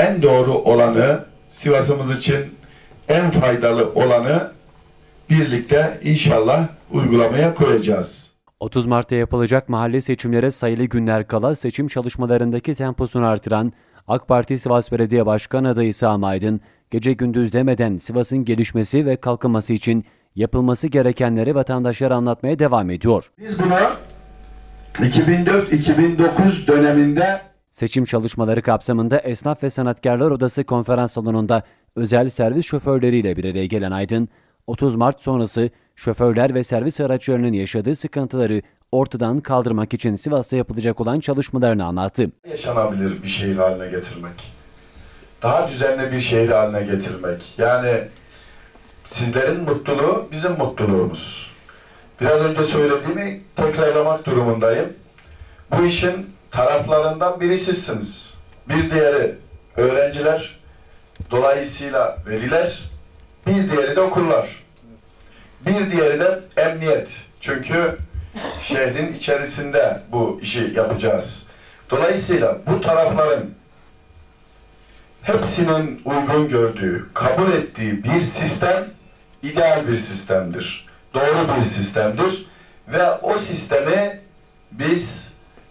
en doğru olanı, Sivas'ımız için en faydalı olanı birlikte inşallah uygulamaya koyacağız. 30 Mart'ta yapılacak mahalle seçimlere sayılı günler kala seçim çalışmalarındaki temposunu artıran AK Parti Sivas Belediye Başkan adayı Sami Aydın, gece gündüz demeden Sivas'ın gelişmesi ve kalkınması için yapılması gerekenleri vatandaşlara anlatmaya devam ediyor. Biz bunu 2004-2009 döneminde Seçim çalışmaları kapsamında Esnaf ve Sanatkarlar Odası konferans salonunda özel servis şoförleriyle bir araya gelen Aydın, 30 Mart sonrası şoförler ve servis araçlarının yaşadığı sıkıntıları ortadan kaldırmak için Sivas'ta yapılacak olan çalışmalarını anlattı. yaşanabilir bir şehir haline getirmek. Daha düzenli bir şehir haline getirmek. Yani sizlerin mutluluğu bizim mutluluğumuz. Biraz önce söylediğimi tekrarlamak durumundayım. Bu işin taraflarından biri sizsiniz. Bir diğeri öğrenciler, dolayısıyla veliler, bir diğeri de okullar. Bir diğeri de emniyet. Çünkü şehrin içerisinde bu işi yapacağız. Dolayısıyla bu tarafların hepsinin uygun gördüğü, kabul ettiği bir sistem ideal bir sistemdir. Doğru bir sistemdir ve o sistemi biz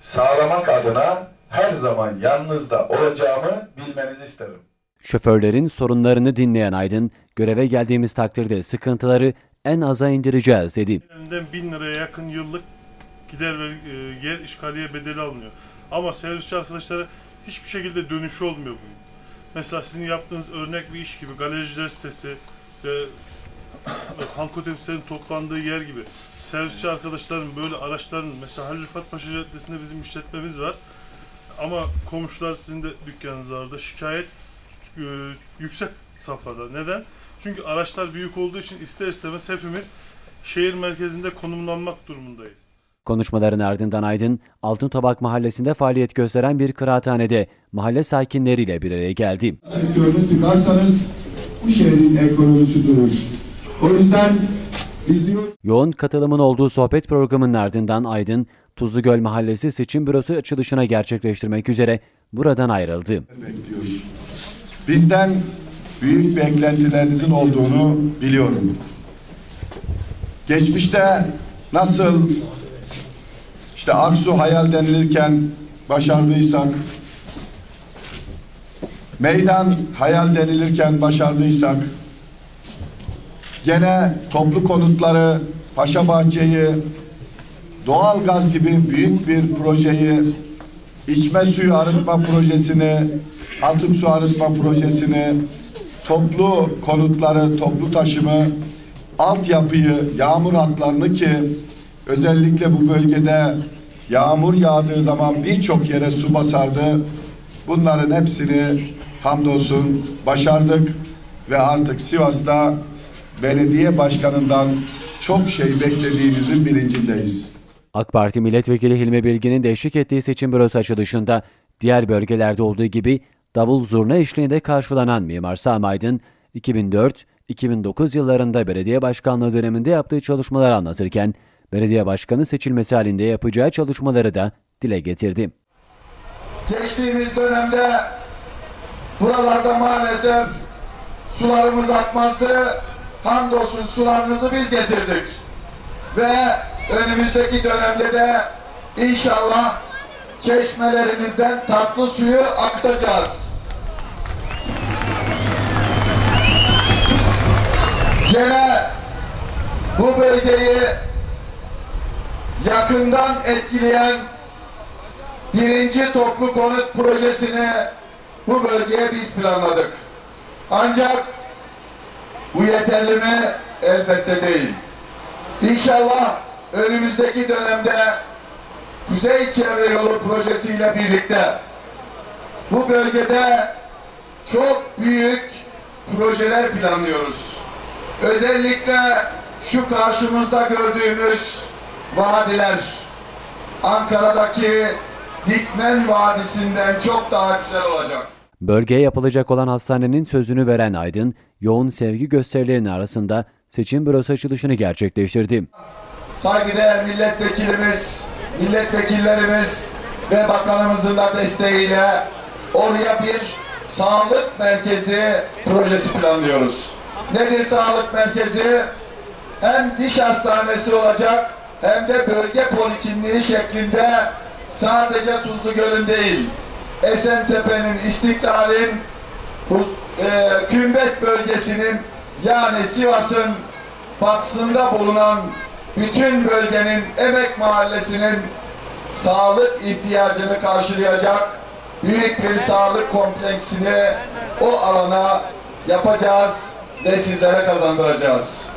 sağlamak adına her zaman yanınızda olacağımı bilmenizi isterim. Şoförlerin sorunlarını dinleyen Aydın, göreve geldiğimiz takdirde sıkıntıları en aza indireceğiz dedi. Üzerinden 1000 liraya yakın yıllık gider ve e, yer işgaliye bedeli alınıyor. Ama servisçi arkadaşlara hiçbir şekilde dönüşü olmuyor bu. Mesela sizin yaptığınız örnek bir iş gibi galericiler sitesi ve ve halk otobüslerin toplandığı yer gibi servisçi arkadaşların böyle araçların mesela Halil Rıfat Paşa Caddesi'nde bizim işletmemiz var. Ama komşular sizin de dükkanınız var orada şikayet e, yüksek safhada. Neden? Çünkü araçlar büyük olduğu için ister istemez hepimiz şehir merkezinde konumlanmak durumundayız. Konuşmaların ardından Aydın, Altın Tabak Mahallesi'nde faaliyet gösteren bir kıraathanede mahalle sakinleriyle bir araya geldi. sektörünü tıkarsanız bu şehrin ekonomisi durur. O yüzden Yoğun katılımın olduğu sohbet programının ardından Aydın, Tuzlugöl Mahallesi seçim bürosu açılışına gerçekleştirmek üzere buradan ayrıldı. bekliyor. Bizden büyük beklentilerinizin olduğunu biliyorum. Geçmişte nasıl işte Aksu hayal denilirken başardıysak, meydan hayal denilirken başardıysak, gene toplu konutları, Paşa Bahçe'yi, doğal gaz gibi büyük bir projeyi, içme suyu arıtma projesini, atık su arıtma projesini, toplu konutları, toplu taşımı, altyapıyı, yağmur hatlarını ki özellikle bu bölgede yağmur yağdığı zaman birçok yere su basardı. Bunların hepsini hamdolsun başardık ve artık Sivas'ta belediye başkanından çok şey beklediğimizin bilincindeyiz. AK Parti Milletvekili Hilmi Bilgin'in de eşlik ettiği seçim bürosu açılışında diğer bölgelerde olduğu gibi davul zurna eşliğinde karşılanan Mimar Sami Aydın, 2004-2009 yıllarında belediye başkanlığı döneminde yaptığı çalışmaları anlatırken, belediye başkanı seçilmesi halinde yapacağı çalışmaları da dile getirdi. Geçtiğimiz dönemde buralarda maalesef sularımız akmazdı. Hamdolsun sularınızı biz getirdik. Ve önümüzdeki dönemde de inşallah çeşmelerinizden tatlı suyu akıtacağız. Gene bu bölgeyi yakından etkileyen birinci toplu konut projesini bu bölgeye biz planladık. Ancak bu yeterli mi? Elbette değil. İnşallah önümüzdeki dönemde Kuzey Çevre Yolu projesiyle birlikte bu bölgede çok büyük projeler planlıyoruz. Özellikle şu karşımızda gördüğümüz vadiler Ankara'daki Dikmen Vadisi'nden çok daha güzel olacak. Bölgeye yapılacak olan hastanenin sözünü veren Aydın, yoğun sevgi gösterilerinin arasında seçim bürosu açılışını gerçekleştirdi. Saygıdeğer milletvekilimiz, milletvekillerimiz ve bakanımızın da desteğiyle oraya bir sağlık merkezi projesi planlıyoruz. Nedir sağlık merkezi? Hem diş hastanesi olacak hem de bölge polikliniği şeklinde sadece Tuzlu Göl'ün değil, Esentepe'nin, İstiklal'in, e, Kümbet bölgesinin yani Sivas'ın batısında bulunan bütün bölgenin Emek Mahallesi'nin sağlık ihtiyacını karşılayacak büyük bir sağlık kompleksini o alana yapacağız ve sizlere kazandıracağız.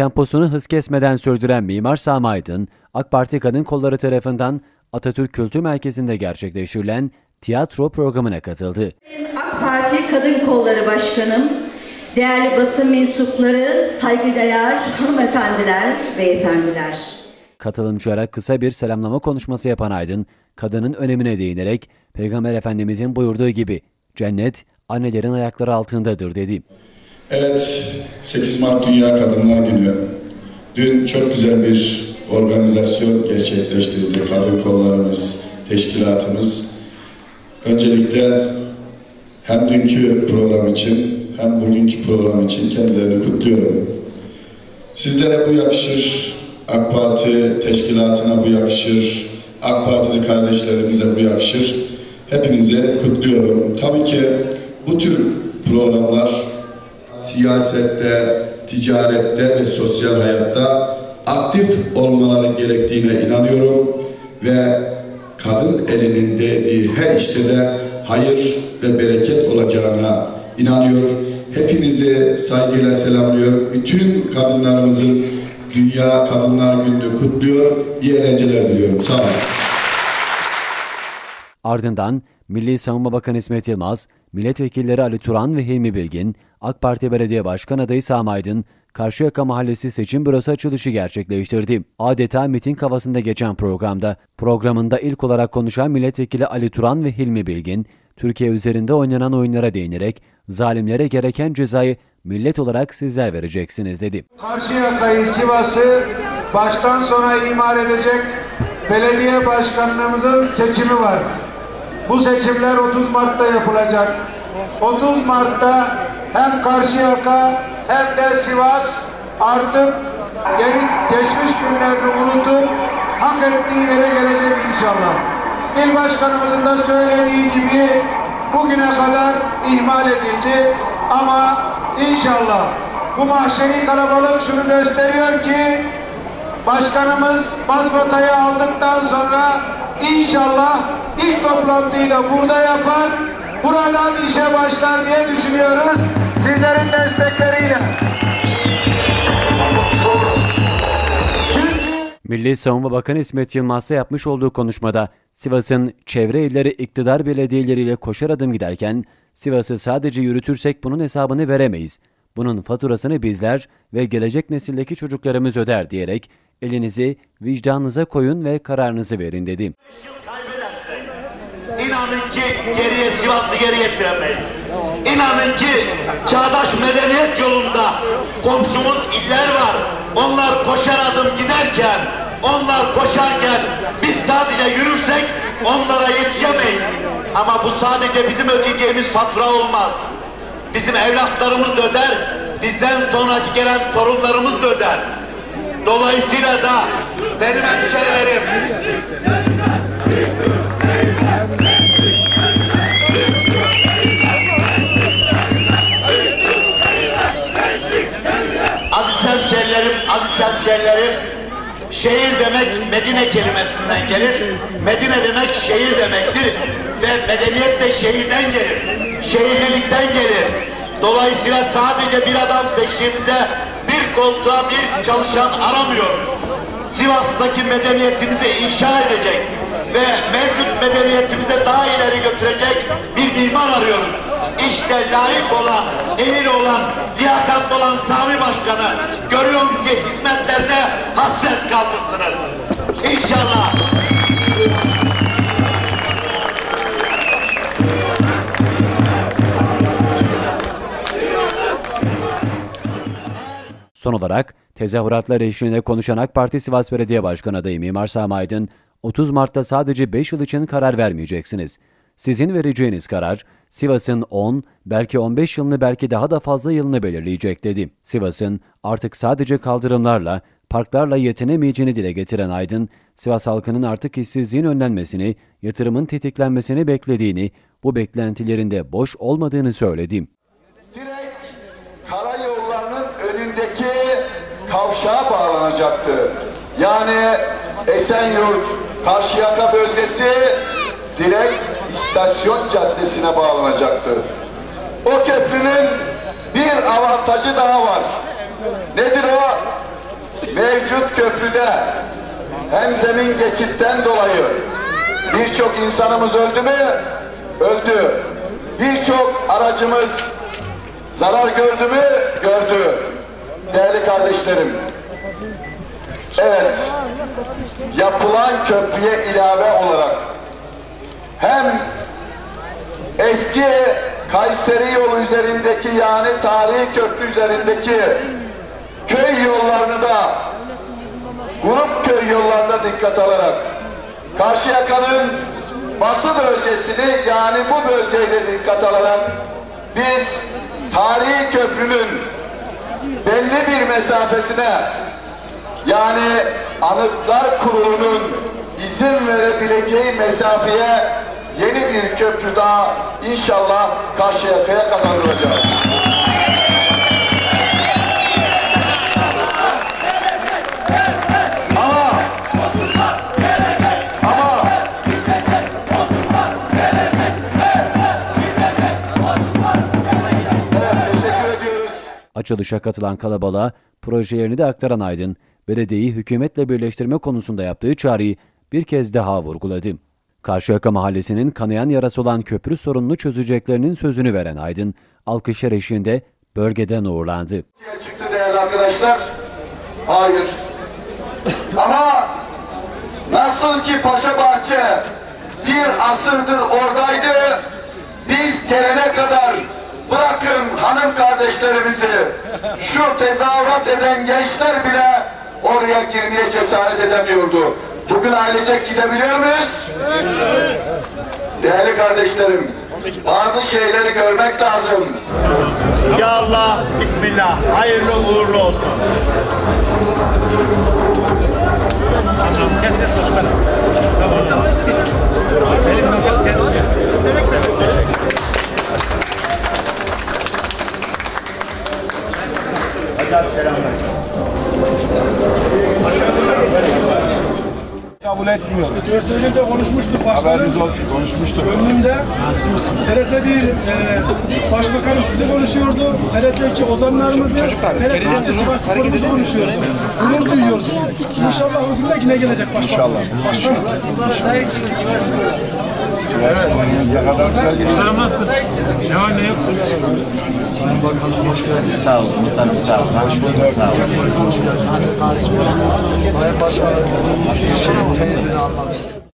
Temposunu hız kesmeden sürdüren Mimar Sami Aydın, AK Parti Kadın Kolları tarafından Atatürk Kültür Merkezi'nde gerçekleştirilen tiyatro programına katıldı. AK Parti Kadın Kolları Başkanım, değerli basın mensupları, saygıdeğer hanımefendiler, beyefendiler. Katılımcılara kısa bir selamlama konuşması yapan Aydın, kadının önemine değinerek Peygamber Efendimizin buyurduğu gibi cennet annelerin ayakları altındadır dedi. Evet, 8 Mart Dünya Kadınlar Günü. Dün çok güzel bir organizasyon gerçekleştirdi kadın kollarımız, teşkilatımız. Öncelikle hem dünkü program için hem bugünkü program için kendilerini kutluyorum. Sizlere bu yakışır, AK Parti teşkilatına bu yakışır, AK Partili kardeşlerimize bu yakışır. Hepinize kutluyorum. Tabii ki bu tür programlar siyasette, ticarette ve sosyal hayatta aktif olmaları gerektiğine inanıyorum ve kadın elinin değdiği her işte de hayır ve bereket olacağına inanıyor. Hepinizi saygıyla selamlıyor. Bütün kadınlarımızın Dünya Kadınlar Günü'nü kutluyor. İyi eğlenceler diliyorum. Sağ olun. Ardından Milli Savunma Bakanı İsmet Yılmaz, milletvekilleri Ali Turan ve Hilmi Bilgin, AK Parti Belediye Başkan adayı Sami Aydın, Karşıyaka Mahallesi seçim bürosu açılışı gerçekleştirdi. Adeta miting havasında geçen programda, programında ilk olarak konuşan milletvekili Ali Turan ve Hilmi Bilgin, Türkiye üzerinde oynanan oyunlara değinerek zalimlere gereken cezayı millet olarak sizler vereceksiniz dedi. Karşıyaka'yı, Sivas'ı baştan sona imar edecek belediye başkanlığımızın seçimi var. Bu seçimler 30 Mart'ta yapılacak. 30 Mart'ta hem Karşıyaka hem de Sivas artık geri geçmiş günlerini unutup hak ettiği yere gelecek inşallah. İl başkanımızın da söylediği gibi bugüne kadar ihmal edildi ama inşallah bu mahşeri kalabalık şunu gösteriyor ki Başkanımız mazbatayı aldıktan sonra inşallah ilk toplantıyı da burada yapar, buradan işe başlar diye düşünüyoruz. Sizlerin destekleriyle. Milli Savunma Bakanı İsmet Yılmaz'la yapmış olduğu konuşmada Sivas'ın çevre illeri iktidar belediyeleriyle koşar adım giderken Sivas'ı sadece yürütürsek bunun hesabını veremeyiz. Bunun faturasını bizler ve gelecek nesildeki çocuklarımız öder diyerek elinizi vicdanınıza koyun ve kararınızı verin dedi. İnanın ki geriye Sivas'ı geri getiremeyiz. İnanın ki çağdaş medeniyet yolunda komşumuz iller var. Onlar koşar adım giderken, onlar koşarken biz sadece yürürsek onlara yetişemeyiz. Ama bu sadece bizim ödeyeceğimiz fatura olmaz. Bizim evlatlarımız da öder, bizden sonraki gelen torunlarımız da öder. Dolayısıyla da benim hemşerilerim, hemşerilerim, şehir demek Medine kelimesinden gelir. Medine demek şehir demektir. Ve medeniyet de şehirden gelir. Şehirlilikten gelir. Dolayısıyla sadece bir adam seçtiğimize bir koltuğa bir çalışan aramıyoruz. Sivas'taki medeniyetimizi inşa edecek ve mevcut medeniyetimize daha ileri götürecek bir mimar arıyoruz. işte layık olan, ehil olan, liyakatlı olan Sami Başkanı görüyorum ki hizmetlerine hasret kalmışsınız. İnşallah Son olarak tezahüratlar eşliğinde konuşan AK Parti Sivas Belediye Başkanı adayı Mimar Sami Aydın, 30 Mart'ta sadece 5 yıl için karar vermeyeceksiniz. Sizin vereceğiniz karar, Sivas'ın 10, belki 15 yılını belki daha da fazla yılını belirleyecek dedi. Sivas'ın artık sadece kaldırımlarla, parklarla yetinemeyeceğini dile getiren Aydın, Sivas halkının artık işsizliğin önlenmesini, yatırımın tetiklenmesini beklediğini, bu beklentilerin de boş olmadığını söyledi. direkt karayollarının önündeki kavşağa bağlanacaktı. Yani Esenyurt, Karşıyaka bölgesi direkt istasyon caddesine bağlanacaktı. O köprünün bir avantajı daha var. Nedir o? Mevcut köprüde hem zemin geçitten dolayı birçok insanımız öldü mü? Öldü. Birçok aracımız Zarar gördü mü? Gördü. Değerli kardeşlerim. Evet. Yapılan köprüye ilave olarak hem eski Kayseri yolu üzerindeki yani tarihi köprü üzerindeki köy yollarını da grup köy yollarına dikkat alarak Karşıyaka'nın batı bölgesini yani bu bölgeyi de dikkat alarak biz tarihi köprünün belli bir mesafesine yani Anıtlar Kurulu'nun izin verebileceği mesafeye yeni bir köprü daha inşallah Karşıyaka'ya kazandıracağız. Açılışa katılan kalabalığa projelerini de aktaran Aydın, belediyeyi hükümetle birleştirme konusunda yaptığı çağrıyı bir kez daha vurguladı. Karşıyaka Mahallesi'nin kanayan yarası olan köprü sorununu çözeceklerinin sözünü veren Aydın, alkışlar eşliğinde bölgeden uğurlandı. çıktı değerli arkadaşlar? Hayır. Ama nasıl ki Paşa Bahçe bir asırdır oradaydı, biz gelene kadar bırakın hanım kardeşlerimizi, şu tezahürat eden gençler bile oraya girmeye cesaret edemiyordu. Bugün ailecek gidebiliyor muyuz? Değerli kardeşlerim, bazı şeyleri görmek lazım. Ya Allah, Bismillah, hayırlı uğurlu olsun. Kabul etmiyoruz. Dört Eylül'de konuşmuştuk başkanım. Haberiniz olsun konuşmuştuk. Önümde TRT 1 e, Başbakanım sizi konuşuyordu. TRT 2 ozanlarımızı, TRT 2 Sivas Spor'umuzu konuşuyordu. Gurur duyuyoruz. İnşallah o gün de yine gelecek başbakan. İnşallah. Başkanım. Sivas Spor'umuz ne kadar güzel gidiyor. Ne var ne yok? Sağ olun. Sağ olun. Sayın Başkanım, bir şeyin teyidini almak.